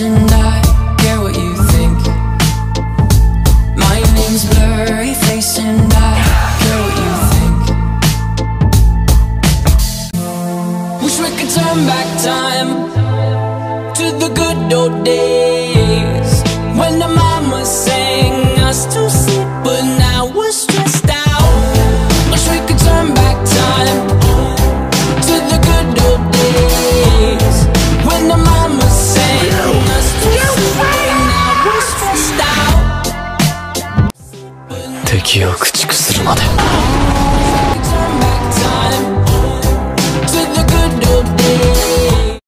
and I care what you think. My name's Blurry Face and I care what you think. Wish we could turn back time to the good old days 記憶駆逐するまで。